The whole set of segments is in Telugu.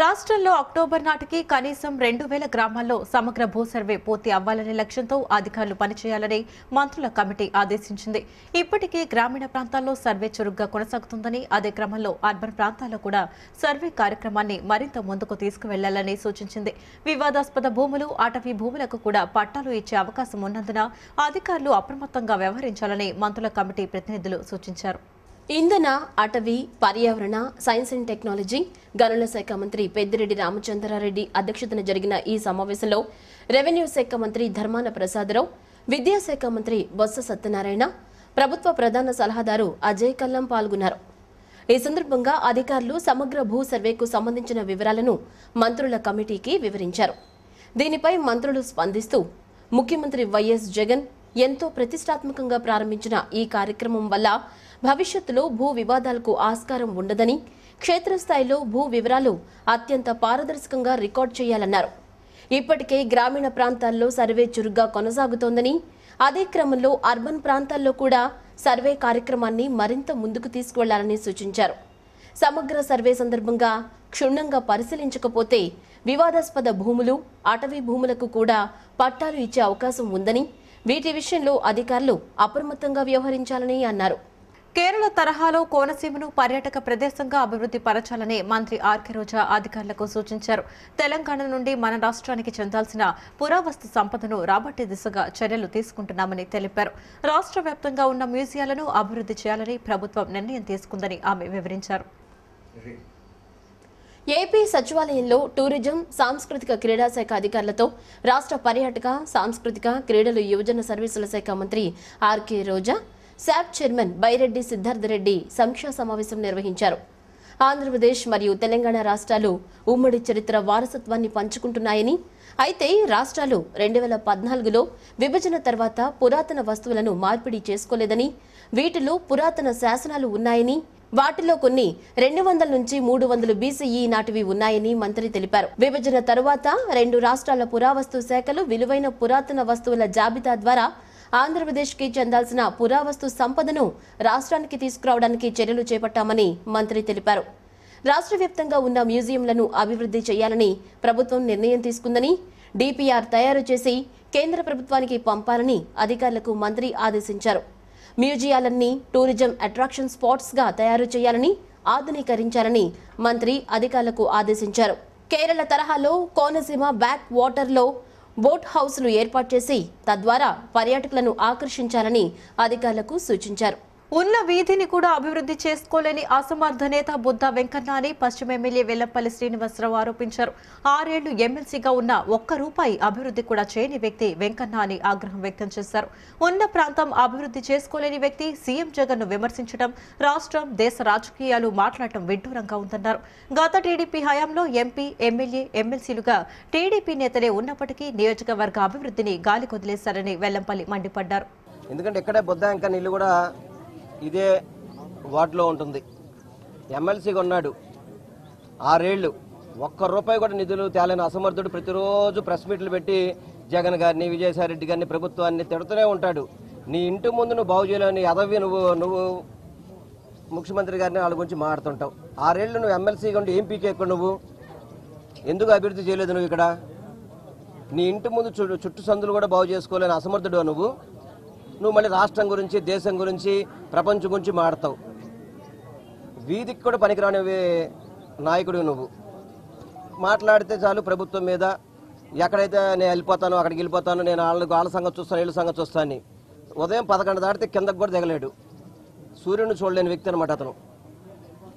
రాష్ట్రంలో అక్టోబర్ నాటికి కనీసం రెండు వేల గ్రామాల్లో సమగ్ర భూ సర్వే పూర్తి అవ్వాలనే లక్ష్యంతో అధికారులు పనిచేయాలని మంత్రుల కమిటీ ఆదేశించింది. ఇప్పటికే గ్రామీణ ప్రాంతాల్లో సర్వే చురుగ్గా కొనసాగుతుందని అదే క్రమంలో అర్బన్ ప్రాంతాల్లో కూడా సర్వే కార్యక్రమాన్ని మరింత ముందుకు తీసుకువెళ్ళాలని సూచించింది. వివాదాస్పద భూములు అటవీ భూములకు కూడా పట్టాలు ఇచ్చే అవకాశం ఉన్నందున అధికారులు అప్రమత్తంగా వ్యవహరించాలని మంత్రుల కమిటీ ప్రతినిధులు సూచించారు. ఇంధన అటవీ పర్యావరణ సైన్స్ అండ్ టెక్నాలజీ గనుల శాఖ మంత్రి పెద్దిరెడ్డి రామచంద్రారెడ్డి అధ్యక్షతన జరిగిన ఈ సమావేశంలో రెవెన్యూ శాఖ మంత్రి ధర్మాన ప్రసాదరావు విద్యాశాఖ మంత్రి బొత్స సత్యనారాయణ ప్రభుత్వ ప్రధాన సలహాదారు అజయ్ కల్లం పాల్గొన్నారు. ఈ సందర్భంగా అధికారులు సమగ్ర భూ సర్వేకు సంబంధించిన వివరాలను మంత్రుల కమిటీకి వివరించారు. దీనిపై మంత్రులు స్పందిస్తూ ముఖ్యమంత్రి వైఎస్ జగన్ ఎంతో ప్రతిష్టాత్మకంగా ప్రారంభించిన ఈ కార్యక్రమం వల్ల భవిష్యత్తులో భూ వివాదాలకు ఆస్కారం ఉండదని క్షేత్రస్థాయిలో భూ వివరాలు అత్యంత పారదర్శకంగా రికార్డ్ చేయాలన్నారు. ఇప్పటికే గ్రామీణ ప్రాంతాల్లో సర్వే చురుగ్గా కొనసాగుతోందని అదే క్రమంలో అర్బన్ ప్రాంతాల్లో కూడా సర్వే కార్యక్రమాన్ని మరింత ముందుకు తీసుకువెళ్ళాలని సూచించారు. సమగ్ర సర్వే సందర్భంగా క్షుణ్ణంగా పరిశీలించకపోతే వివాదాస్పద భూములు అటవీ భూములకు కూడా పట్టాలు ఇచ్చే అవకాశం ఉందని వీటి విషయంలో అధికారులు అప్రమత్తంగా వ్యవహరించాలని అన్నారు. కేరళ తరహాలో కోనసీమను పర్యాటక ప్రదేశంగా అభివృద్ధి పరచాలని మంత్రి ఆర్కే రోజా అధికారులకు సూచించారు. తెలంగాణ నుండి మన రాష్ట్రానికి చెందాల్సిన పురావస్తు సంపదను రాబట్టే దిశగా చర్యలు తీసుకుంటున్నామని తెలిపారు. రాష్ట్ర వ్యాప్తంగా ఉన్న మ్యూజియాలను అభివృద్ధి చేయాలని ప్రభుత్వం నిర్ణయం తీసుకుందని ఆమె వివరించారు. ఏపీ సచివాలయంలో టూరిజం సాంస్కృతిక క్రీడా శాఖ అధికారులతో రాష్ట్ర పర్యాటక సాంస్కృతిక క్రీడలు యువజన సర్వీసుల శాఖ మంత్రి RK Roja SAAP chairman Byreddy Siddhartha Reddy సమీక్షా సమావేశం నిర్వహించారు. ఆంధ్రప్రదేశ్ మరియు తెలంగాణ రాష్ట్రాలు ఉమ్మడి చరిత్ర వారసత్వాన్ని పంచుకుంటున్నాయని అయితే రాష్ట్రాలు రెండు వేల పద్నాలుగులో విభజన తర్వాత పురాతన వస్తువులను మార్పిడి చేసుకోలేదని వీటిలో పురాతన శాసనాలు ఉన్నాయని వాటిలో కొన్ని రెండు వందల నుంచి మూడు వందలు బీసీఈ నాటివి ఉన్నాయని మంత్రి తెలిపారు. విభజన తరువాత రెండు రాష్ట్రాల పురావస్తు శాఖలు విలువైన పురాతన వస్తువుల జాబితా ద్వారా ఆంధ్రప్రదేశ్కి చెందాల్సిన పురావస్తు సంపదను రాష్ట్రానికి తీసుకురావడానికి చర్యలు చేపట్టామని మంత్రి తెలిపారు. రాష్ట్ర వ్యాప్తంగా ఉన్న మ్యూజియంలను అభివృద్ధి చేయాలని ప్రభుత్వం నిర్ణయం తీసుకుందని డిపిఆర్ తయారు చేసి కేంద్ర ప్రభుత్వానికి పంపాలని అధికారులకు మంత్రి ఆదేశించారు. మ్యూజియాలన్నీ టూరిజం అట్రాక్షన్ స్పాట్స్గా తయారు చేయాలని ఆధునీకరించాలని మంత్రి అధికారులకు ఆదేశించారు. కేరళ తరహాలో కోనసీమ బ్యాక్ వాటర్లో బోట్ హౌస్లు ఏర్పాటు చేసి తద్వారా పర్యాటకులను ఆకర్షించాలని అధికారులకు సూచించారు. ఉన్న వీధిని కూడా అభివృద్ధి చేసుకోలేని అసమర్థ నేత బుద్ధ వెంకన్న అని పశ్చిమ ఎమ్మెల్యే వెల్లంపల్లి శ్రీనివాసరావు ఆరోపించారు. ఆరేళ్ళు ఎమ్మెల్సీగా ఉన్న ఒక్క రూపాయి అభివృద్ధి కూడా చేయని వ్యక్తి వెంకన్న అని ఆగ్రహం వ్యక్తం చేశారు. ఉన్న ప్రాంతం అభివృద్ధి చేసుకోలేని వ్యక్తి సీఎం జగన్ను విమర్శించడం రాష్ట్రం దేశ రాజకీయాలు మాట్లాడటం విడ్డూరంగా ఉందన్నారు. గత టీడీపీ హయాంలో ఎంపీ ఎమ్మెల్యే ఎమ్మెల్సీలుగా టీడీపీ నేతలే ఉన్నప్పటికీ నియోజకవర్గ అభివృద్ధిని గాలి కొదిలేశారని వెల్లంపల్లి మండిపడ్డారు. ఎందుకంటే ఇక్కడే బుద్ధ ఇంకా నీళ్ళు కూడా ఇదే వార్డులో ఉంటుంది. ఎమ్మెల్సీగా ఉన్నాడు ఆరేళ్ళు ఒక్క రూపాయి కూడా నిధులు తేలని అసమర్థుడు ప్రతిరోజు ప్రెస్ మీట్లు పెట్టి జగన్ గారిని విజయసాయిరెడ్డి గారిని ప్రభుత్వాన్ని తిడుతూనే ఉంటాడు. నీ ఇంటి ముందు నువ్వు బాగు చేయలేని అదవి నువ్వు నువ్వు ముఖ్యమంత్రి గారిని వాళ్ళ గురించి మాట్లాడుతుంటావు. ఆరేళ్ళు నువ్వు ఎమ్మెల్సీగా ఉండి ఏం పీకే నువ్వు? ఎందుకు అభివృద్ధి చేయలేదు నువ్వు ఇక్కడ? నీ ఇంటి ముందు చుట్టు సందులు కూడా బాగు చేసుకోలేని అసమర్థుడు నువ్వు? నువ్వు మళ్ళీ రాష్ట్రం గురించి దేశం గురించి ప్రపంచం గురించి మాడతావు. వీధికి కూడా పనికిరాని నాయకుడు నువ్వు. మాట్లాడితే చాలు ప్రభుత్వం మీద. ఎక్కడైతే నేను వెళ్ళిపోతాను అక్కడికి వెళ్ళిపోతాను నేను వాళ్ళ వాళ్ళ సంగతి చూస్తాను వీళ్ళ సంగతి చూస్తాను ఉదయం పదకొండు దాటితే కిందకు కూడా దిగలేడు. సూర్యుని చూడలేని వ్యక్తి అనమాట అతను.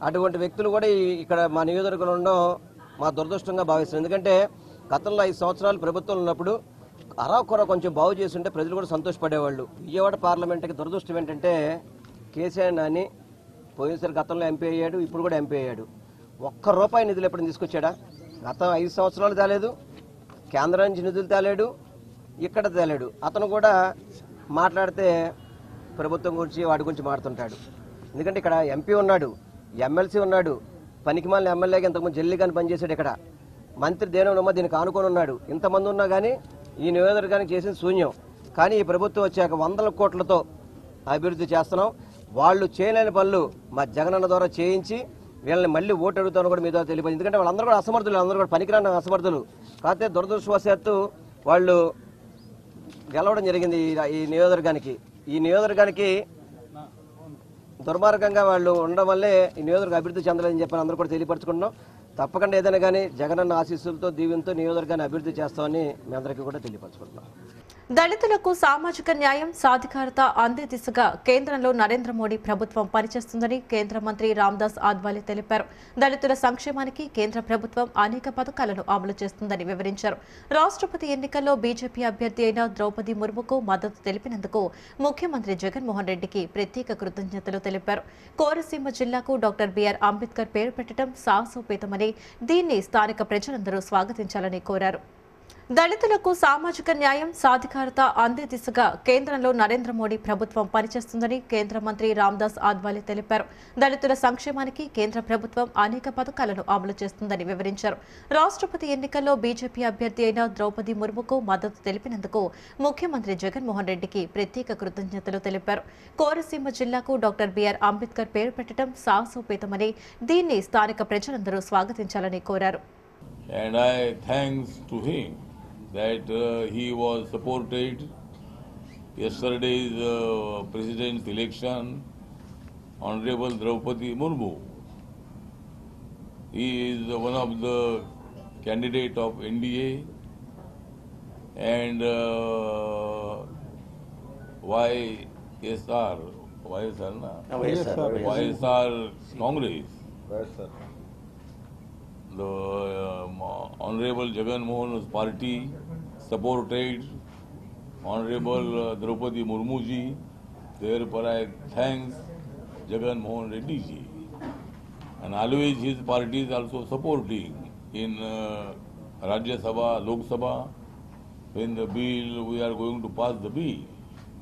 అటువంటి వ్యక్తులు కూడా ఇక్కడ మా నియోజకవర్గంలో ఉండడం మా దురదృష్టంగా భావిస్తున్నాం ఎందుకంటే గతంలో ఐదు సంవత్సరాలు ప్రభుత్వం ఉన్నప్పుడు అరాకొర కొంచెం బాగు చేస్తుంటే ప్రజలు కూడా సంతోషపడేవాళ్ళు. విజయవాడ పార్లమెంట్కి దురదృష్టం ఏంటంటే కేసీఆర్ నాని పోయినసారి గతంలో ఎంపీ అయ్యాడు ఇప్పుడు కూడా ఎంపీ అయ్యాడు. ఒక్క రూపాయి నిధులు ఎప్పుడు తీసుకొచ్చాడా? గతం ఐదు సంవత్సరాలు తేలేదు కేంద్రం నుంచి నిధులు తేలేడు ఇక్కడ తేలేడు. అతను కూడా మాట్లాడితే ప్రభుత్వం గురించి వాడి గురించి మాట్లాడుతుంటాడు. ఎందుకంటే ఇక్కడ ఎంపీ ఉన్నాడు ఎమ్మెల్సీ ఉన్నాడు పనికిమాలిన ఎమ్మెల్యేగా ఇంతకుముందు జల్లిగాని పనిచేశాడు ఇక్కడ. మంత్రి దేనమ్మ దీనికి ఆనుకొని ఉన్నాడు. ఇంతమంది ఉన్నా కానీ ఈ నియోజకవర్గానికి చేసిన శూన్యం. కానీ ఈ ప్రభుత్వం వచ్చాక వందల కోట్లతో అభివృద్ధి చేస్తున్నాం. వాళ్ళు చేయలేని పనులు మా జగనన్న ద్వారా చేయించి వీళ్ళని మళ్ళీ ఓటు అడుగుతాను కూడా మీతో తెలియదు ఎందుకంటే వాళ్ళందరూ కూడా అసమర్థులు అందరూ కూడా పనికిరాని అసమర్థులు. కాకపోతే దురదృష్టవశాత్తు వాళ్ళు గెలవడం జరిగింది ఈ- ఈ నియోజకవర్గానికి ఈ నియోజకవర్గానికి దుర్మార్గంగా వాళ్ళు ఉండడం వల్లే ఈ నియోజకవర్గం అభివృద్ధి చెందలేదని చెప్పి అందరూ కూడా తెలియపరచుకుంటున్నాం. తప్పకుండా ఏదైనా కానీ జగనన్న ఆశీస్సులతో దీవెంతో నియోజకవర్గాన్ని అభివృద్ధి చేస్తామని మీ అందరికీ కూడా తెలియపరచుకుంటున్నాం. దళితులకు సామాజిక న్యాయం సాధికారత అందే దిశగా కేంద్రంలో నరేంద్ర మోడీ ప్రభుత్వం పనిచేస్తుందని కేంద్ర మంత్రి రామ్దాస్ ఆద్వాలే తెలిపారు. దళితుల సంక్షేమానికి కేంద్ర ప్రభుత్వం అనేక పథకాలను అమలు చేస్తుందని వివరించారు. రాష్ట్రపతి ఎన్నికల్లో బీజేపీ అభ్యర్థి అయిన ద్రౌపది ముర్ముకు మద్దతు తెలిపినందుకు ముఖ్యమంత్రి జగన్మోహన్ రెడ్డికి ప్రత్యేక కృతజ్ఞతలు తెలిపారు. కోనసీమ జిల్లాకు డాక్టర్ బిఆర్ అంబేద్కర్ పేరు పెట్టడం సాహసోపేతమని దీన్ని స్థానిక ప్రజలందరూ స్వాగతించాలని కోరారు. దళితులకు సామాజిక న్యాయం సాధికారత అందే దిశగా కేంద్రంలో నరేంద్ర మోడీ ప్రభుత్వం పనిచేస్తుందని కేంద్ర మంత్రి రామ్దాస్ ఆద్వాలే తెలిపారు. దళితుల సంక్షేమానికి కేంద్ర ప్రభుత్వం అనేక పథకాలను అమలు చేస్తుందని వివరించారు. రాష్ట్రపతి ఎన్నికల్లో బీజేపీ అభ్యర్థి అయిన ద్రౌపది ముర్ముకు మద్దతు తెలిపినందుకు ముఖ్యమంత్రి జగన్మోహన్ రెడ్డికి ప్రత్యేక కృతజ్ఞతలు తెలిపారు. కోనసీమ జిల్లాకు డాక్టర్ బిఆర్ అంబేద్కర్ పేరు పెట్టడం సాహసోపేతమని దీన్ని స్థానిక ప్రజలందరూ స్వాగతించాలని కోరారు. And I thanks to him that uh, he was supported yesterday's uh, president's election, Honorable Draupadi Murmu. He is one of the candidate of NDA and uh, YSR, YSR, na? YSR Congress. The um, Honorable Jagan Mohan's party supported Honorable uh, Draupadi Murmu ji. Therefore, I thanks Jagan Mohan Reddy ji. And always his party is also supporting in uh, Rajya Sabha, Lok Sabha, when the bill, we are going to pass the bill.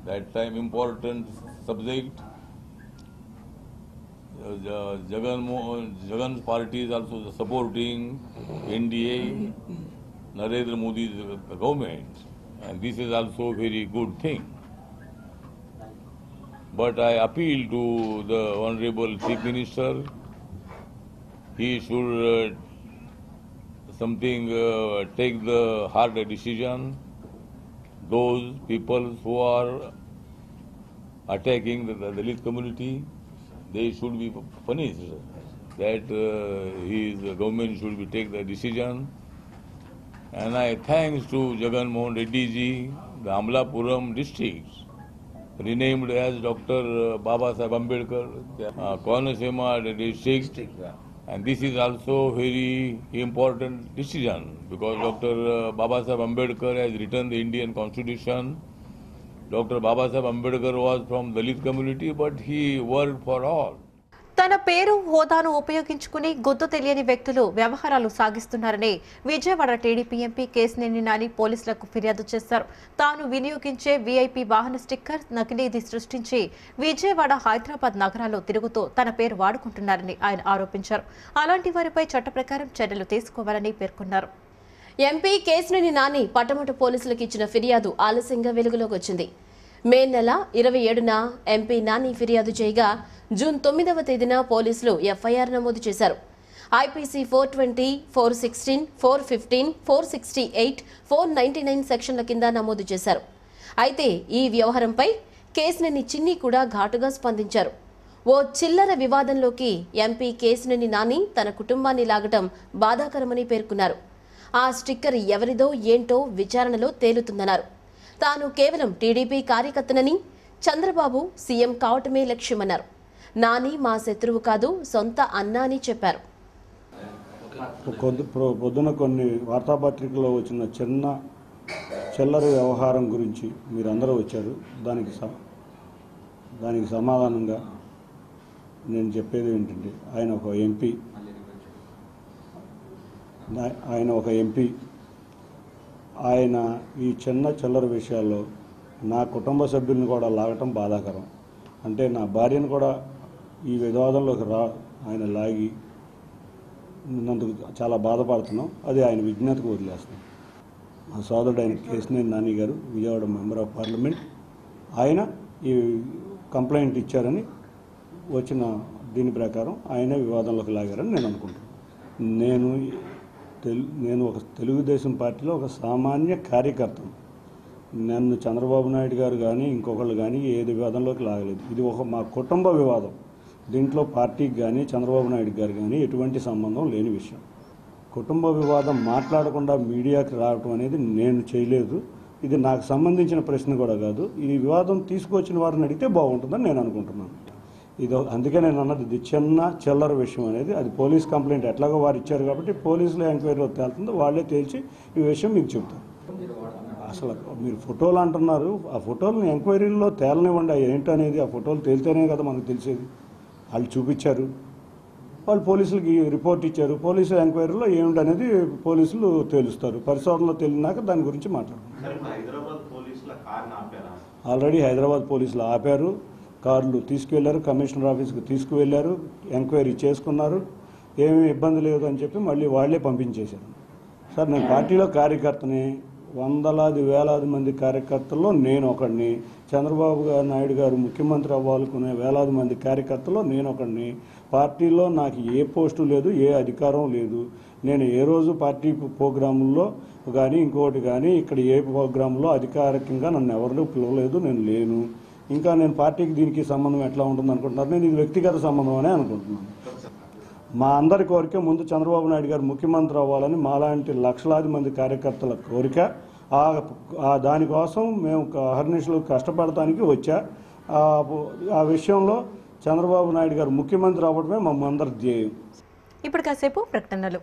That time important subject Jagan Mo- Jagan's party is also supporting NDA, Narendra Modi's uh, government, and this is also a very good thing. But I appeal to the Honorable Chief Minister, he should uh, something uh, take the hard decision. Those people who are attacking the, the Dalit community, they should be punished. That uh, his government should be take the decision. And I thanks to Jagan Mohan Reddy ji, the Amlapuram district, renamed as Dr. Baba Sahib Ambedkar, uh, Konasema district. And this is also very important decision because Dr. Baba Sahib Ambedkar has written the Indian constitution. Dr. Baba Sahib Ambedkar was from Dalit community, but he worked for all. తన పేరు హోదాను ఉపయోగించుకుని గుర్తు తెలియని వ్యక్తులు వ్యవహారాలు సాగిస్తున్నారని విజయవాడ టీడీపీ ఎంపీ కేసినేని నాని పోలీసులకు ఫిర్యాదు చేశారు తాను వినియోగించే వీఐపీ వాహన స్టిక్కర్ నకిలీది సృష్టించి విజయవాడ హైదరాబాద్ నగరాల్లో తిరుగుతూ తన పేరు వాడుకుంటున్నారని ఆయన ఆరోపించారు అలాంటి వారిపై చట్ట ప్రకారం చర్యలు తీసుకోవాలని పేర్కొన్నారు ఎంపీ కేసినేని నాని పట్టమట పోలీసులకు ఇచ్చిన ఫిర్యాదు ఆలస్యంగా వెలుగులోకి వచ్చింది. మే నెల ఇరవై ఏడున ఎంపీ నాని ఫిర్యాదు చేయగా జూన్ తొమ్మిదవ తేదీన పోలీసులు ఎఫ్ఐఆర్ నమోదు చేశారు. IPC four twenty four sixteen four fifteen four sixty eight four ninety nine సెక్షన్ల కింద నమోదు చేశారు. అయితే ఈ వ్యవహారంపై కేసునేని చిన్ని కూడా ఘాటుగా స్పందించారు. ఓ చిల్లర వివాదంలోకి ఎంపీ కేసునేని నాని తన కుటుంబాన్ని లాగటం బాధాకరమని పేర్కొన్నారు. ఆ స్టిక్కర్ ఎవరిదో ఏంటో విచారణలో తేలుతుందన్నారు. తాను కేవలం టీడీపీ కార్యకర్తనని చంద్రబాబు సీఎం కావటమే లక్ష్యమన్నారు. నాని మా శత్రువు కాదు సొంత అన్న అని చెప్పారు. పొద్దున కొన్ని వార్తాపత్రికల్లో వచ్చిన చిన్న చిల్లర వ్యవహారం గురించి మీరందరూ వచ్చారు. దానికి దానికి సమాధానంగా నేను చెప్పేది ఏంటంటే ఆయన ఒక ఎంపీ. ఆయన ఒక ఎంపీ. ఆయన ఈ చిన్న చిల్లర విషయాల్లో నా కుటుంబ సభ్యుల్ని కూడా లాగటం బాధాకరం. అంటే నా భార్యను కూడా ఈ వివాదంలోకి రా ఆయన లాగి నందుకు చాలా బాధపడుతున్నాం. అది ఆయన విజ్ఞతకు వదిలేస్తాం మా సోదరుడు ఆయన కేసినేని నాని గారు విజయవాడ మెంబర్ ఆఫ్ పార్లమెంట్ ఆయన ఈ కంప్లైంట్ ఇచ్చారని వచ్చిన దీని ప్రకారం ఆయనే వివాదంలోకి లాగారని నేను అనుకుంటున్నాను. నేను తెలు నేను ఒక తెలుగుదేశం పార్టీలో ఒక సామాన్య కార్యకర్తను నన్ను చంద్రబాబు నాయుడు గారు కానీ ఇంకొకళ్ళు కానీ ఏది వివాదంలోకి లాగలేదు. ఇది ఒక మా కుటుంబ వివాదం. దీంట్లో పార్టీకి కానీ చంద్రబాబు నాయుడు గారు కానీ ఎటువంటి సంబంధం లేని విషయం. కుటుంబ వివాదం మాట్లాడకుండా మీడియాకి రావటం అనేది నేను చేయలేదు. ఇది నాకు సంబంధించిన ప్రశ్న కూడా కాదు. ఈ వివాదం తీసుకొచ్చిన వారిని అడిగితే బాగుంటుందని నేను అనుకుంటున్నాను. ఇది అందుకే నేను అన్నది ఇది చిన్న చిల్లర విషయం అనేది అది పోలీస్ కంప్లైంట్ ఎట్లాగో వారు ఇచ్చారు కాబట్టి పోలీసులు ఎంక్వైరీలో తేలుతుందో వాళ్ళే తేల్చి ఈ విషయం మీకు చెప్తారు అసలు మీరు ఫోటోలు అంటున్నారు ఆ ఫోటోలను ఎంక్వైరీలో తేలనివ్వండి. అవి ఏంటనేది? ఆ ఫోటోలు తేలితేనే కదా మనకు తెలిసేది. వాళ్ళు చూపించారు. వాళ్ళు పోలీసులకి రిపోర్ట్ ఇచ్చారు. పోలీసు ఎంక్వైరీలో ఏమిటనేది పోలీసులు తేలుస్తారు. పరిశోధనలో తేలినాక దాని గురించి మాట్లాడుకుంటారు. పోలీసుల ఆపారా? ఆల్రెడీ హైదరాబాద్ పోలీసులు ఆపారు. కార్లు తీసుకువెళ్ళారు కమిషనర్ ఆఫీస్కి తీసుకువెళ్ళారు ఎంక్వైరీ చేసుకున్నారు. ఏమీ ఇబ్బంది లేదు అని చెప్పి మళ్ళీ వాళ్ళే పంపించేశారు. సార్ నేను పార్టీలో కార్యకర్తని వందలాది వేలాది మంది కార్యకర్తల్లో నేను ఒకడిని చంద్రబాబు గారు నాయుడు గారు ముఖ్యమంత్రి అవ్వాలనుకునే వేలాది మంది కార్యకర్తల్లో నేను ఒకడిని. పార్టీలో నాకు ఏ పోస్టు లేదు ఏ అధికారం లేదు. నేను ఏ రోజు పార్టీ ప్రోగ్రాముల్లో కానీ ఇంకోటి కానీ ఇక్కడ ఏ ప్రోగ్రాంలో అధికారికంగా నన్ను ఎవరు పిలవలేదు నేను లేను. ఇంకా నేను పార్టీకి దీనికి సంబంధం ఎట్లా ఉంటుంది అనుకుంటున్నారు? నేను ఇది వ్యక్తిగత సంబంధం అనే అనుకుంటున్నాను. మా అందరి కోరిక ముందు చంద్రబాబు నాయుడు గారు ముఖ్యమంత్రి అవ్వాలని మాలాంటి లక్షలాది మంది కార్యకర్తల కోరిక. ఆ దానికోసం మేము అహర్నిశలు కష్టపడటానికి వచ్చా. ఆ ఆ విషయంలో చంద్రబాబు నాయుడు గారు ముఖ్యమంత్రి అవ్వడమే మా అందరి ధ్యేయం. ఇప్పుడు కాసేపు ప్రకటనలు.